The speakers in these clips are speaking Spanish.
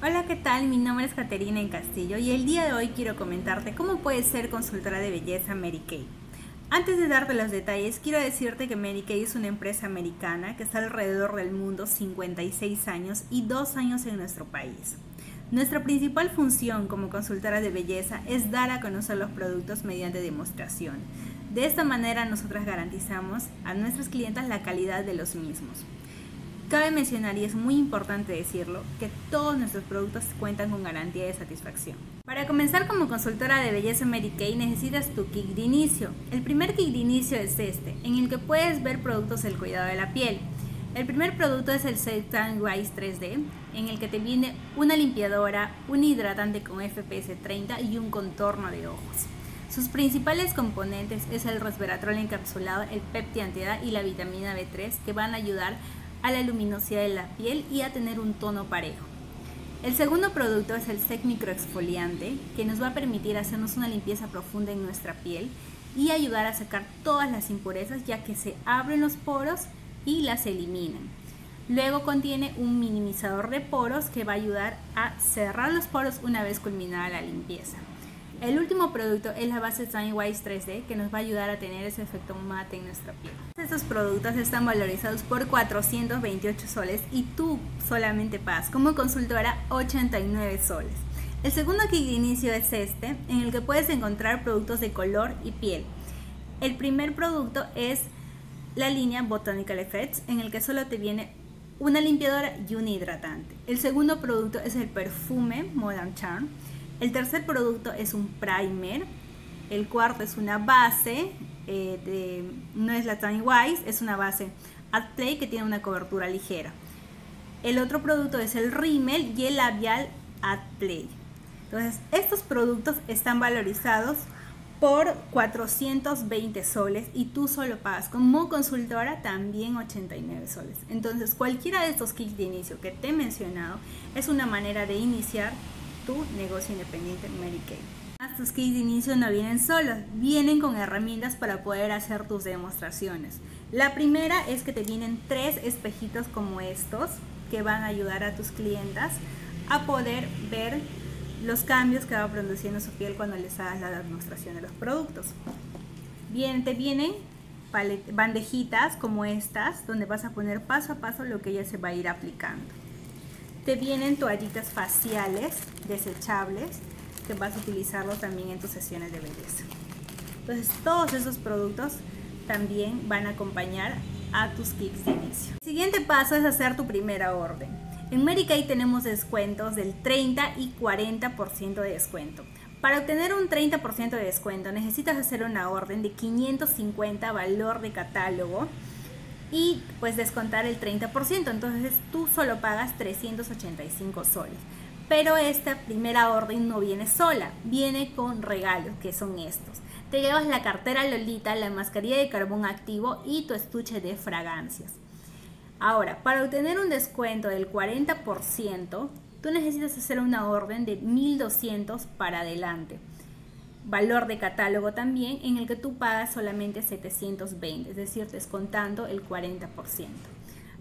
Hola, ¿qué tal? Mi nombre es Caterina en Castillo y el día de hoy quiero comentarte cómo puedes ser consultora de belleza Mary Kay. Antes de darte los detalles, quiero decirte que Mary Kay es una empresa americana que está alrededor del mundo 56 años y 2 años en nuestro país. Nuestra principal función como consultora de belleza es dar a conocer los productos mediante demostración. De esta manera nosotras garantizamos a nuestras clientas la calidad de los mismos. Cabe mencionar, y es muy importante decirlo, que todos nuestros productos cuentan con garantía de satisfacción. Para comenzar como consultora de belleza Mary Kay necesitas tu kit de inicio. El primer kit de inicio es este, en el que puedes ver productos del cuidado de la piel. El primer producto es el Set Wise 3D, en el que te viene una limpiadora, un hidratante con FPS 30 y un contorno de ojos. Sus principales componentes es el resveratrol encapsulado, el pepti antiedad y la vitamina B3 que van a ayudar a la luminosidad de la piel y a tener un tono parejo. El segundo producto es el Sec Microexfoliante, que nos va a permitir hacernos una limpieza profunda en nuestra piel y ayudar a sacar todas las impurezas ya que se abren los poros y las eliminan. Luego contiene un minimizador de poros que va a ayudar a cerrar los poros una vez culminada la limpieza. El último producto es la base Wise 3D que nos va a ayudar a tener ese efecto mate en nuestra piel. Estos productos están valorizados por 428 soles y tú solamente pagas como consultora 89 soles. El segundo kit de inicio es este, en el que puedes encontrar productos de color y piel. El primer producto es la línea Botanical Effects, en el que solo te viene una limpiadora y un hidratante. El segundo producto es el perfume Modern Charm el tercer producto es un primer. El cuarto es una base, eh, no es la Tiny Wise, es una base Play que tiene una cobertura ligera. El otro producto es el rímel y el labial Play. Entonces, estos productos están valorizados por 420 soles y tú solo pagas como consultora también 89 soles. Entonces, cualquiera de estos kits de inicio que te he mencionado es una manera de iniciar tu negocio independiente Mary Kay. Tus kits de inicio no vienen solos, vienen con herramientas para poder hacer tus demostraciones. La primera es que te vienen tres espejitos como estos que van a ayudar a tus clientas a poder ver los cambios que va produciendo su piel cuando les hagas la demostración de los productos. Bien, te vienen bandejitas como estas donde vas a poner paso a paso lo que ella se va a ir aplicando. Te vienen toallitas faciales desechables que vas a utilizarlo también en tus sesiones de belleza. Entonces todos esos productos también van a acompañar a tus kits de inicio. El siguiente paso es hacer tu primera orden. En Mary Kay tenemos descuentos del 30 y 40% de descuento. Para obtener un 30% de descuento necesitas hacer una orden de 550 valor de catálogo y pues descontar el 30%. Entonces tú solo pagas 385 soles. Pero esta primera orden no viene sola, viene con regalos que son estos. Te llevas la cartera Lolita, la mascarilla de carbón activo y tu estuche de fragancias. Ahora, para obtener un descuento del 40%, tú necesitas hacer una orden de 1200 para adelante valor de catálogo también en el que tú pagas solamente 720, es decir, descontando el 40%.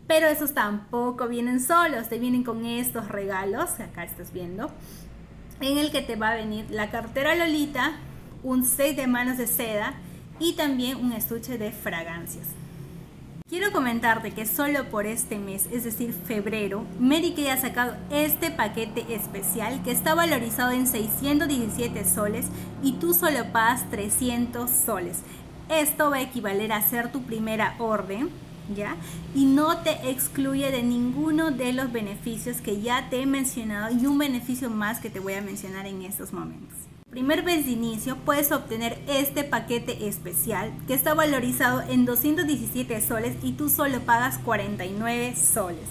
Pero esos tampoco vienen solos, te vienen con estos regalos, acá estás viendo, en el que te va a venir la cartera Lolita, un set de manos de seda y también un estuche de fragancias. Quiero comentarte que solo por este mes, es decir, febrero, Mary Kay ha sacado este paquete especial que está valorizado en 617 soles y tú solo pagas 300 soles. Esto va a equivaler a hacer tu primera orden, ¿ya? Y no te excluye de ninguno de los beneficios que ya te he mencionado y un beneficio más que te voy a mencionar en estos momentos primer vez de inicio puedes obtener este paquete especial que está valorizado en 217 soles y tú solo pagas 49 soles.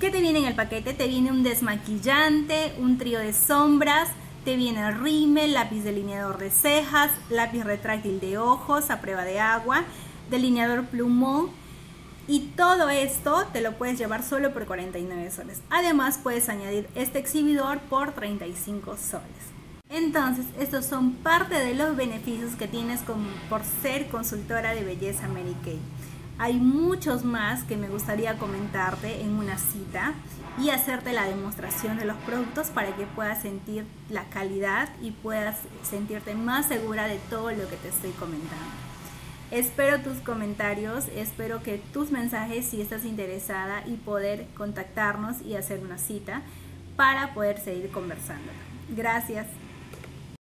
¿Qué te viene en el paquete? Te viene un desmaquillante, un trío de sombras, te viene el rímel, lápiz delineador de cejas, lápiz retráctil de ojos a prueba de agua, delineador plumón y todo esto te lo puedes llevar solo por 49 soles. Además puedes añadir este exhibidor por 35 soles. Entonces, estos son parte de los beneficios que tienes por ser consultora de belleza Mary Kay. Hay muchos más que me gustaría comentarte en una cita y hacerte la demostración de los productos para que puedas sentir la calidad y puedas sentirte más segura de todo lo que te estoy comentando. Espero tus comentarios, espero que tus mensajes si estás interesada y poder contactarnos y hacer una cita para poder seguir conversando. Gracias.